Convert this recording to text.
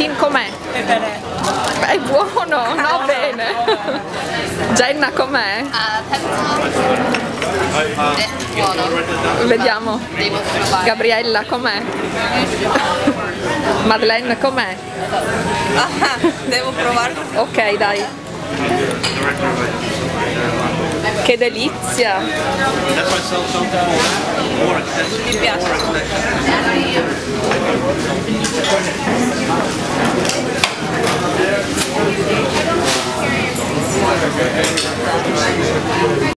Valentin com'è? Bene. È buono, ah, no bene. Jenna com'è? Ah, È buono. Vediamo. Gabriella com'è? Madeleine com'è? Devo provare. Ok dai. Che delizia! Mi piace.